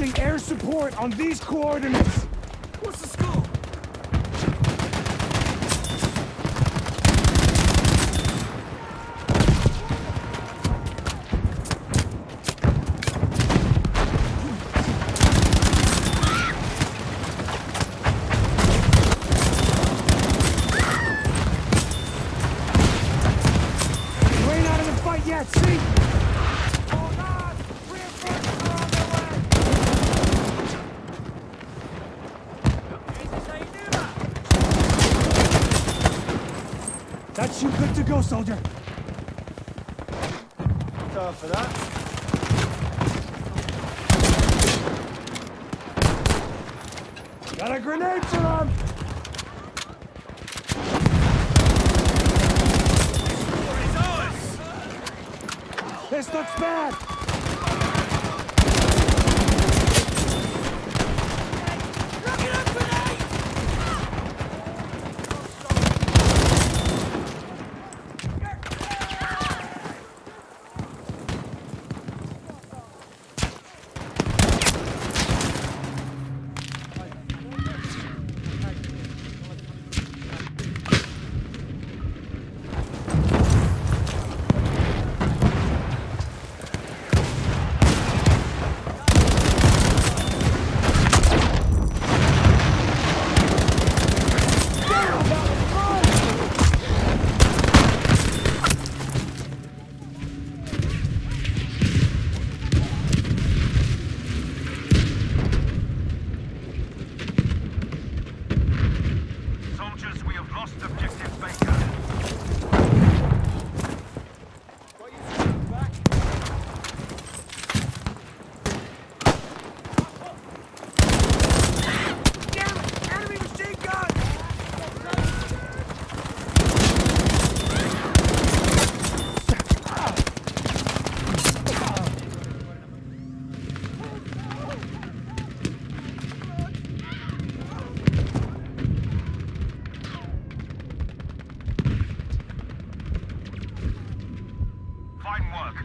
Air support on these coordinates. That's you good to go, soldier. Time for that. Got a grenade for them! This looks bad! Soldiers, we have lost objective Baker. Enemy machine gun! Fine work.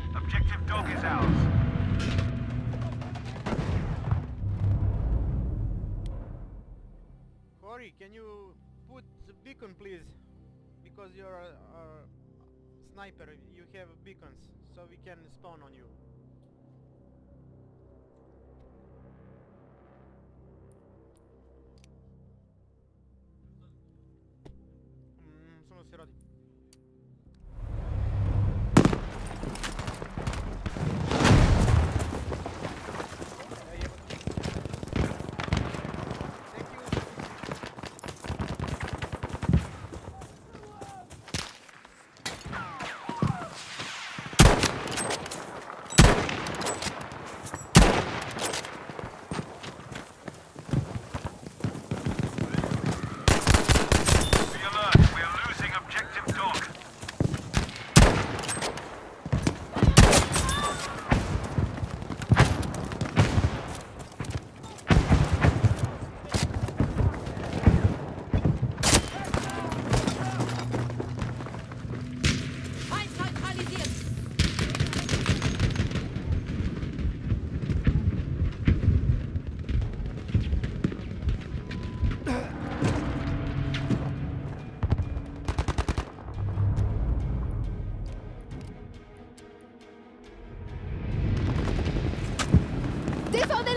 Ours. Corey, can you put the beacon, please? Because you're a, a sniper, you have beacons, so we can spawn on you.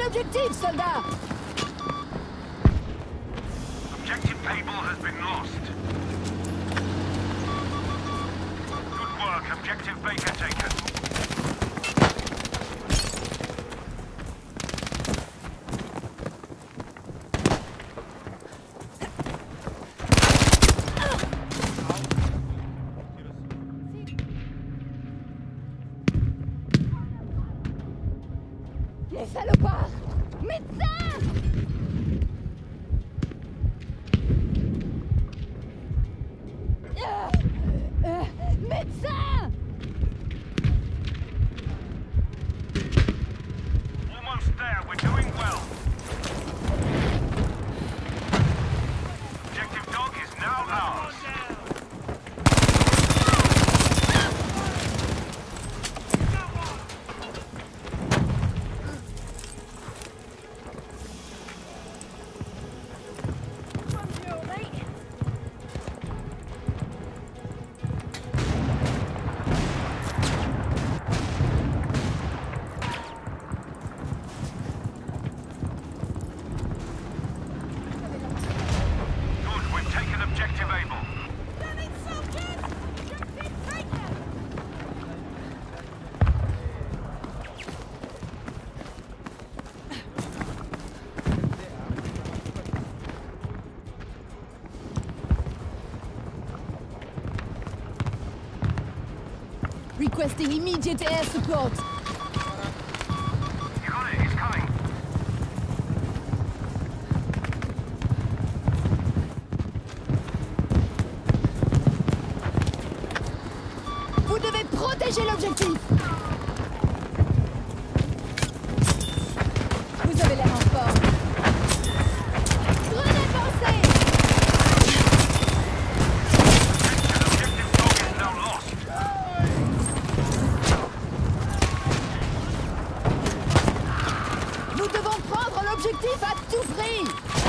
L'objectif, soldats Objective Able has been lost. Good work. Objective Baker taken. Requesting immediate air support. Vous devez protéger l'objectif Objectif à tout prix.